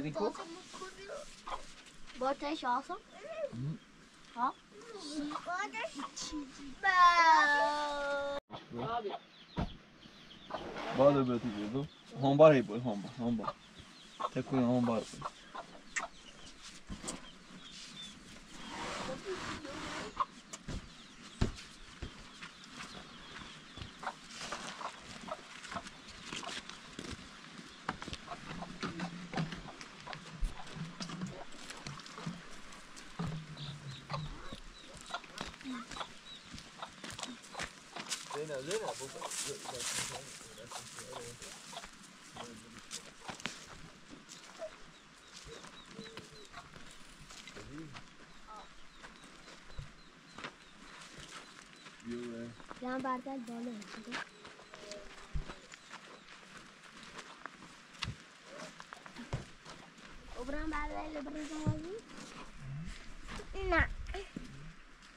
sitting cook? Butter is awesome. Mm. Huh? Bora, meu Deus. Vamos embora aí, boy. Vamos embora. Até que vamos embora. É Não, vou Yan bardak dolu içinde. Obran bardakla Não, olayım. Na.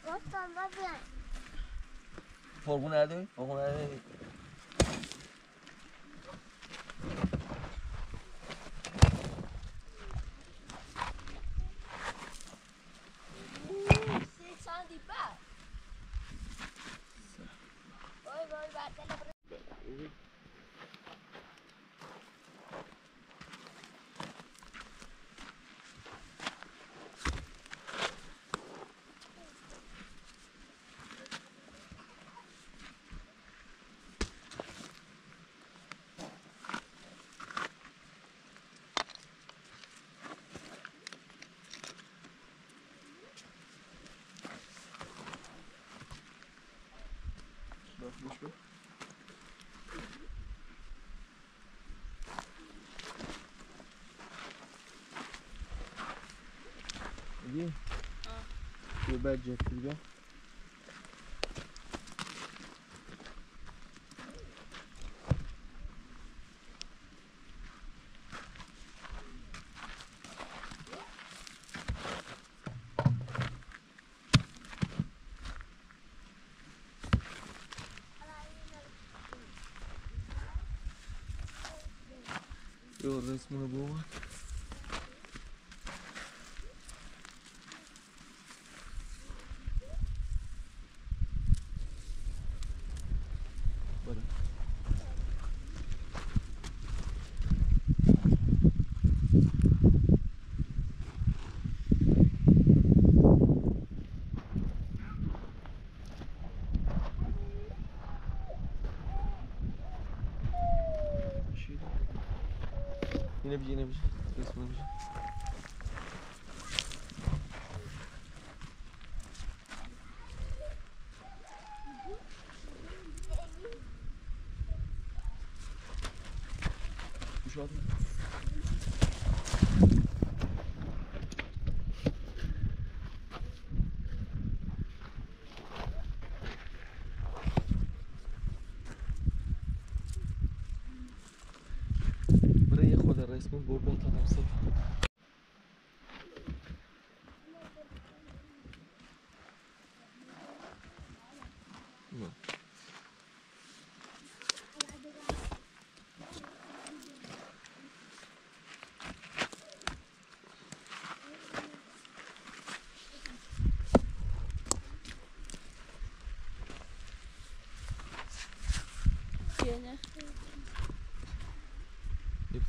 Nasıl baba? Torbu nerede? marche pas. Ah. Le badge, le bien Еще раз мы бываем. Yine bir yine bir şey. Resmen bir şey. Şu Não vou botar não, só Não. Yeah,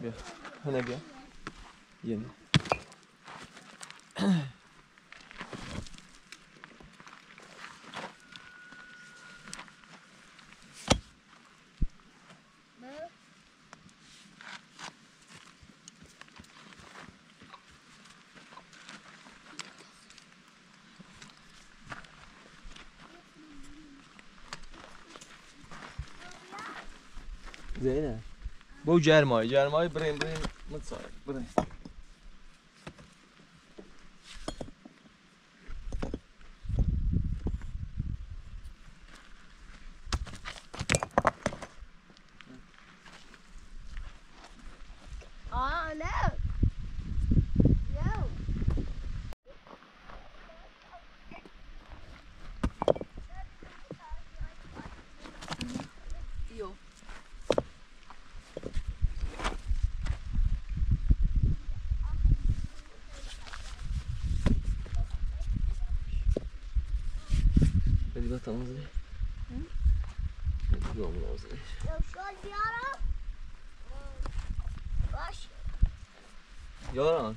Bierz. Henegę. Jen. Germany. Germany, breng, breng, met zak, breng. atalım Züleyh. Hı? Yolun o Züleyh. Yavşol yaram. Baş. Yaram.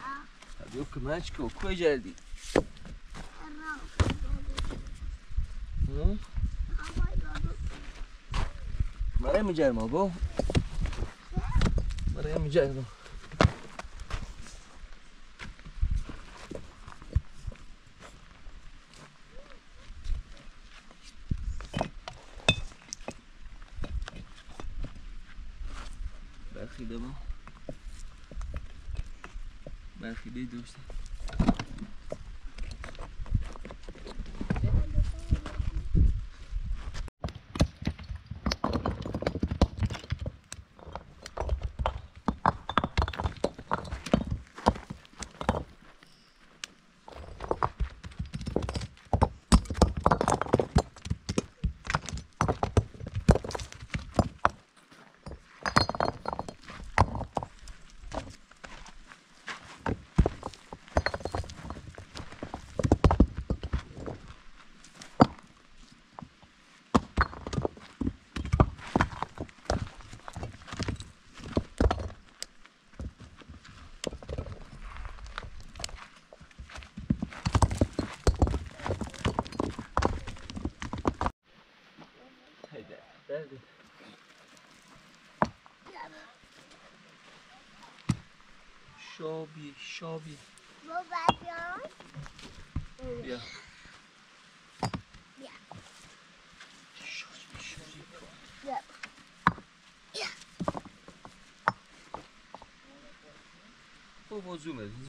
Ha. Hadi yok kına çık oku eceldi. Hı? Nereye mi gelme bu? Nereye mi gelme? બાકી બીજું છે serve. Chove, chove. Vou ver Yeah. Yeah. Chove, chove. Yeah. Yeah. Vou zoom, zoom.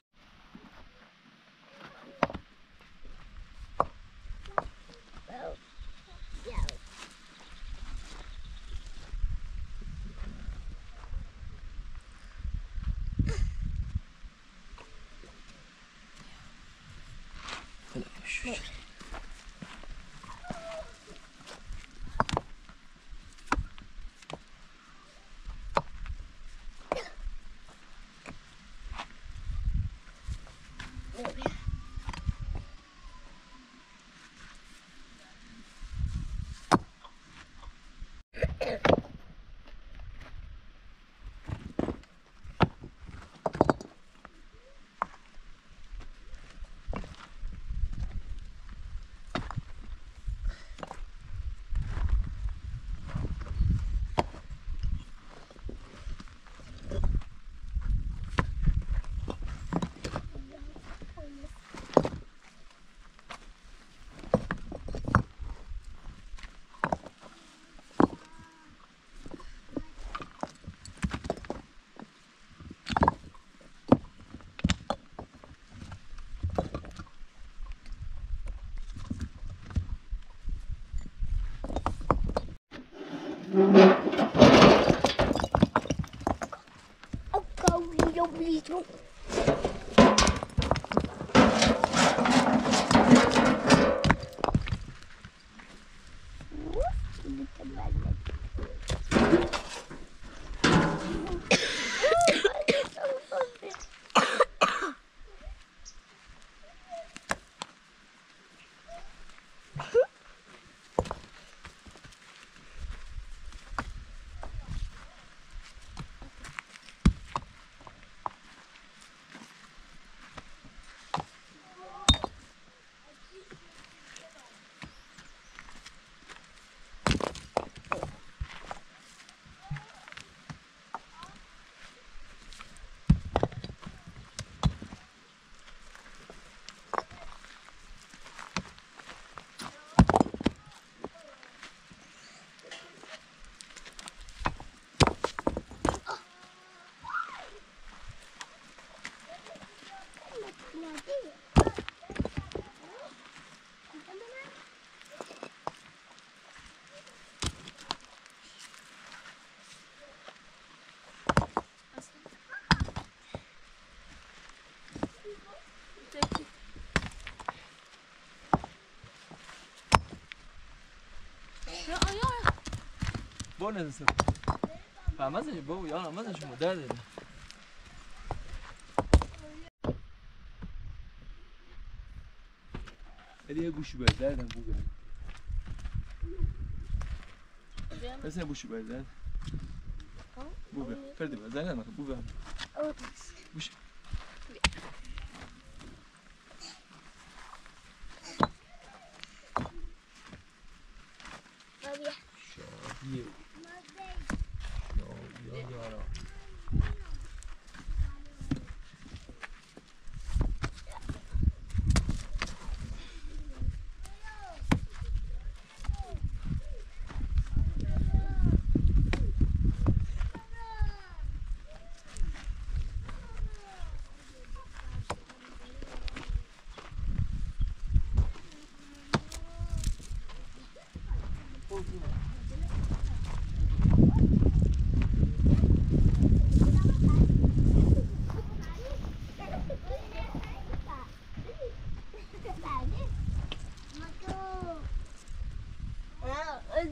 deu bicho. بو نزن فهمزش بو یا همزش مدر دیده Hadi ya kuşu ver derden bu ver. Versene kuşu ver derden. Bu ver. Ferdi ver derden bakın bu ver.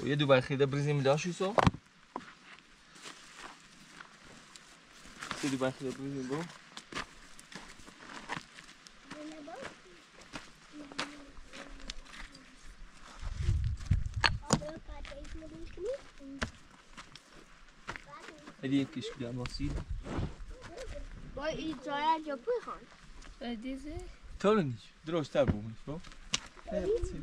خب یه دوباره خیده بریزیم داشت یوسف سیدی باید خیلی بریزیم با هدی یک کش بیا ماسید با این جایی جا بخان هدی زی تولنیش دروش تر بومنیش با خب؟ هدی زی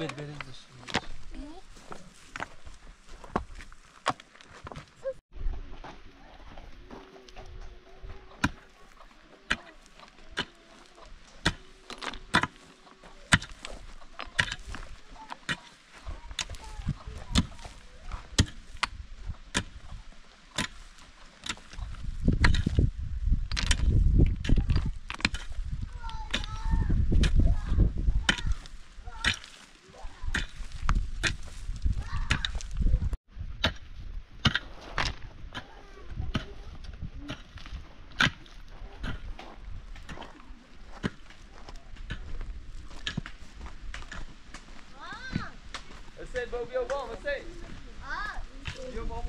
Berberimiz. Bobby-Obama sê. Ah. they love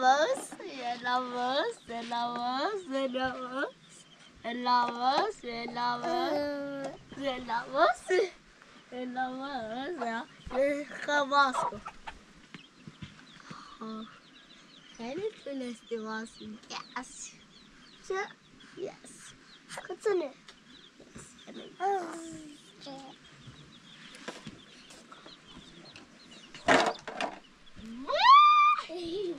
us, they love us, they love us, they love us, they love us. Lela você. Lela você. the Ele fez este vaso. Yes. Yes. Continue. Yes. Yes.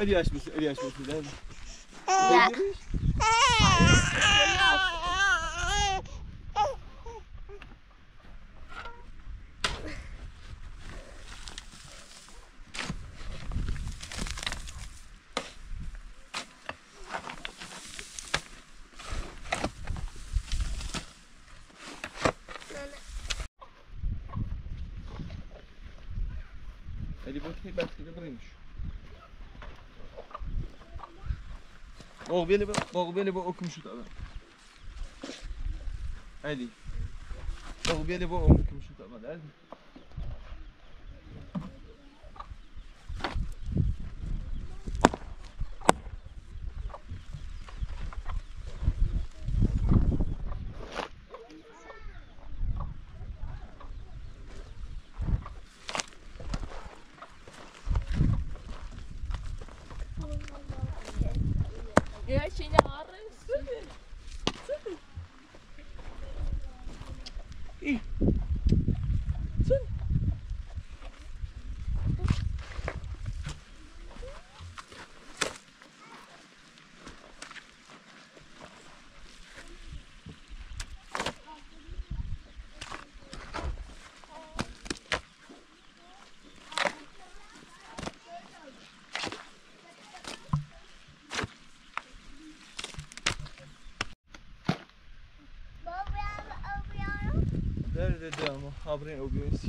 Hadi yaş mısın? Hadi yaş mısın? Hadi. Hadi. beni bak, bak beni bak okumuşu tabi. Hadi. Bak beni bak okumuşu tabi. Hadi. Derde damo, o ogens.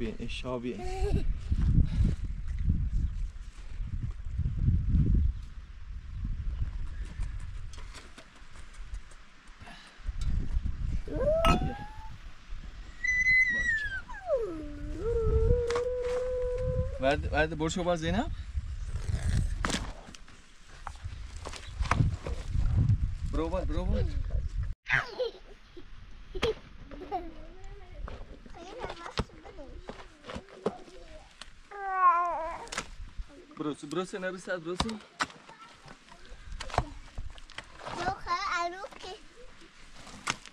eşabiyen, eşabiyen. Verdi, verdi borç var Zeynep. Bravo, bravo. Rosen arısad Rosen. Look I look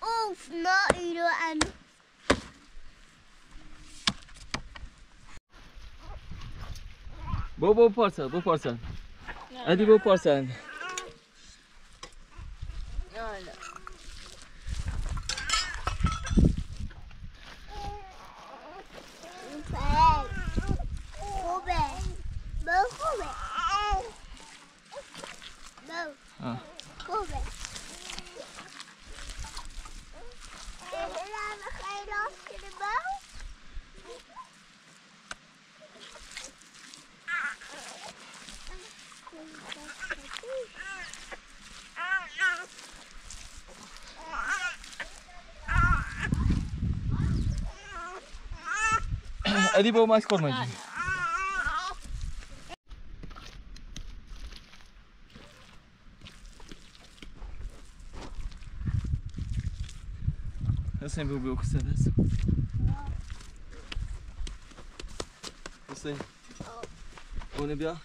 Of no you and Bobo parsan, bo parsan. Hadi bo parsan. ali vou mais kormayın. Eu sempre ouvi o que você disse. Eu sei. Vou nebiar.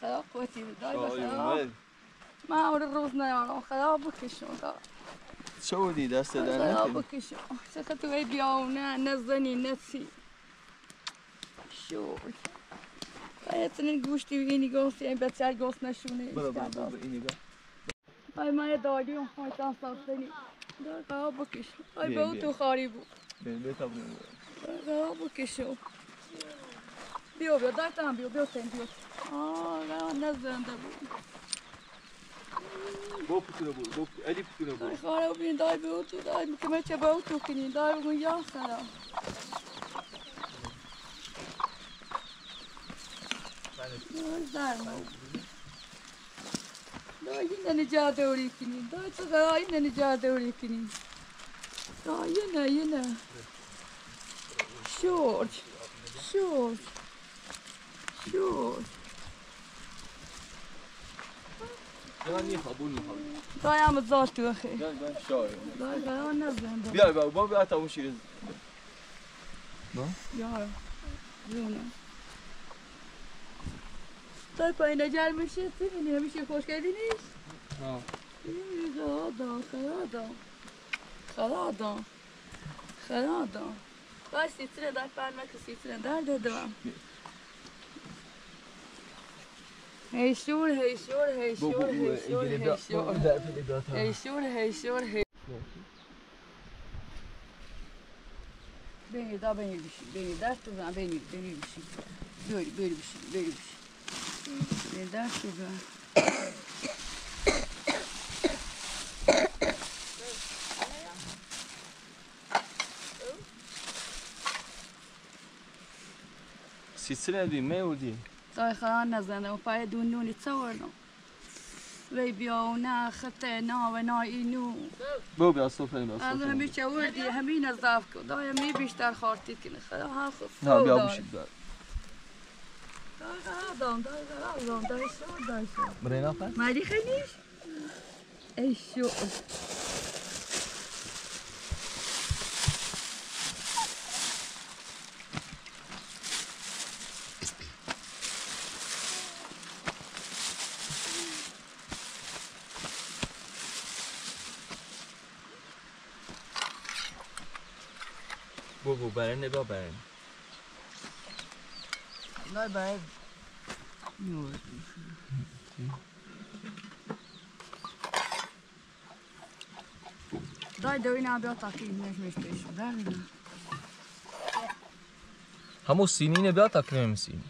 خدا قوتی دای بخدا من امروز روز نیارم خدا بکشم چه بودی دست در خدا بکشم چه تو ای بیاونه نه زنی نه سی شوی باید تنین گوشتی و اینی گوستی این بچه گوست نشونه برو برو برو اینی برو ای من دادی های خواهیتان ساختنی دار خدا بکشم بای به اون تو خاری بود بیتا بود خدا بکشم Bio, daj tam bio, bio sam bio. Aa, ben ne znam da bu. Bol putura bul, bol putura, eli putura bul. Kara bin daj bir otu, daj bir kemeçe bağ otu kini, daj bir gün yan sana. Gözler mi? Daha yine nicade öğrekini, daha çıkar yine nicade öğrekini. Daha yine yine. Şort, şort. شد خدای هم ازاش تو اخی خدای بیان نزنده بیای تا اون شیرز با؟ یارا زونه تای پایین جل میشه ببینی همیشه خوش کردی نیست؟ نه خرادم خرادم خرادم خرادم باید سیتره در پرمک سیتره در دادم Hey sure Heyşur, heyşur, hey sure hey sure hey sure Beni daha beni bir şey Beni ders duran beni beni bir şey Böyle böyle bir şey, böyle bir şey. Beni ders duran. Sitsin edeyim, ne o تای خان نزن و پای دونونی تصور نم. وی بیا و نه خت نا و نا اینو. بو بیا سو فرند. آن همه چه وردی همین از دافت کو دای می بیشتر خارتی کن خدا حافظ. خب، نه بیا بیشتر. دای خدا دام دای خدا دام دای سو دای سو. مرینا پس. مالی خنیش. ایشو. Bobo barren nebo No Not bad. No. Daj do jiná byl taky, než mi spíš. Daj jiná. Hamos jiný nebyl tak, nevím si.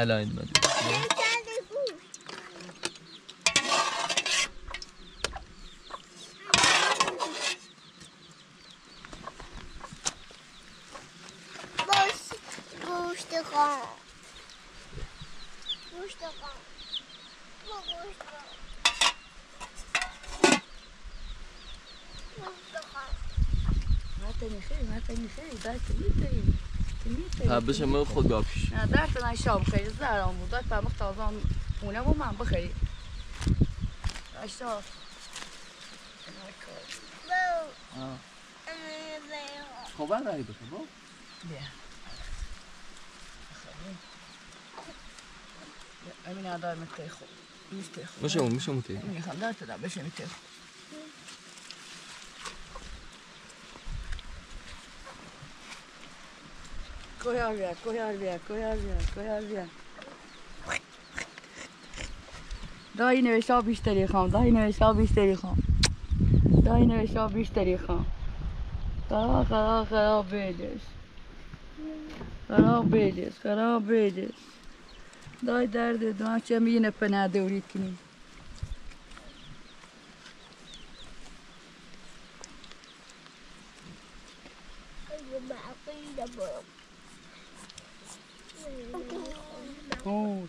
alignment. Restaurant. Restaurant. Restaurant. Restaurant. Warte, Michel, warte, Michel, warte, Michel. بشه ما خود با پیش نه درد نه شا بخیر از در داد هم من اشتا خوبه رای بخیر با؟ بیا امین ها دار میتوی خوب اون بشه اون بشه koyar ver, koyar ver, koyar ver, koyar ver. دای نوشا خوام دای نوشا بیشتری خوام دای نوشا بیشتری خوام قرار قرار قرار بیدش قرار بیدش قرار بیدش دای درد دوان چه میینه پنه دورید کنیم معقول com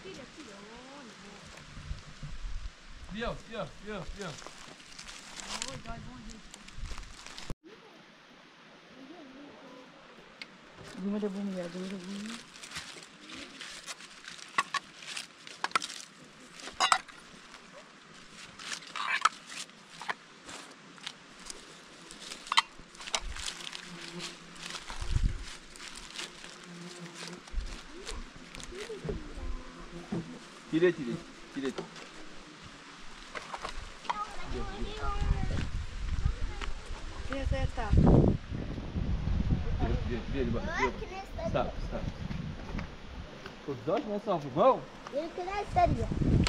filha, filha, filha. Olha, Biel, Biel, Biel, Biel. Oi, dói bom dia. Guma de bumia, guma de bumia. Tirei, tirei. Tirei. Desertar. Tirei, tirei, tirei debaixo. É está, está. Os dois não são vão? Eu queria estaria.